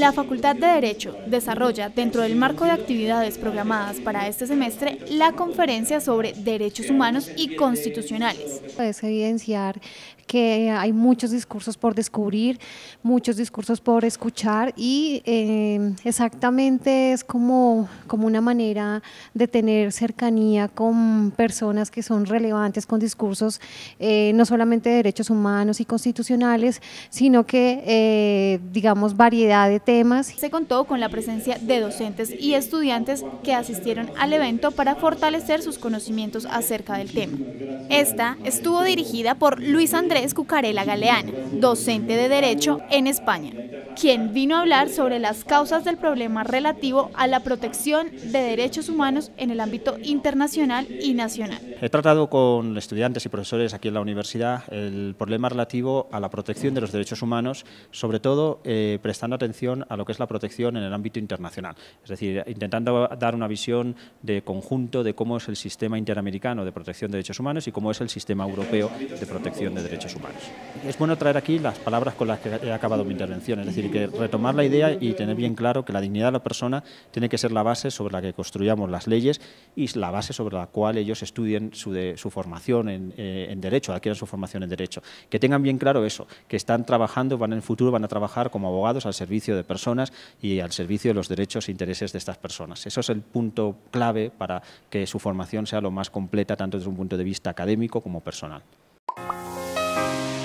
La Facultad de Derecho desarrolla, dentro del marco de actividades programadas para este semestre, la conferencia sobre derechos humanos y constitucionales. Es evidenciar que hay muchos discursos por descubrir, muchos discursos por escuchar y eh, exactamente es como, como una manera de tener cercanía con personas que son relevantes, con discursos eh, no solamente de derechos humanos y constitucionales, sino que, eh, digamos, variedad de temas. Se contó con la presencia de docentes y estudiantes que asistieron al evento para fortalecer sus conocimientos acerca del tema. Esta estuvo dirigida por Luis Andrés Cucarela Galeana, docente de Derecho en España, quien vino a hablar sobre las causas del problema relativo a la protección de derechos humanos en el ámbito internacional y nacional. He tratado con estudiantes y profesores aquí en la universidad el problema relativo a la protección de los derechos humanos, sobre todo eh, prestando atención a lo que es la protección en el ámbito internacional, es decir, intentando dar una visión de conjunto de cómo es el sistema interamericano de protección de derechos humanos y cómo es el sistema europeo de protección de derechos humanos. Es bueno traer aquí las palabras con las que he acabado mi intervención, es decir, que retomar la idea y tener bien claro que la dignidad de la persona tiene que ser la base sobre la que construyamos las leyes y la base sobre la cual ellos estudien su, formación en, eh, en derecho, adquieran su formación en derecho. Que tengan bien claro eso, que están trabajando, van en el futuro, van a trabajar como abogados al servicio de personas y al servicio de los derechos e intereses de estas personas. Eso es el punto clave para que su formación sea lo más completa, tanto desde un punto de vista académico como personal. thank you